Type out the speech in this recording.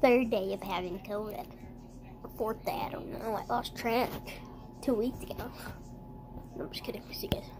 third day of having COVID. Fourth day, I don't know. I lost track two weeks ago. No, I'm just kidding. See you guys.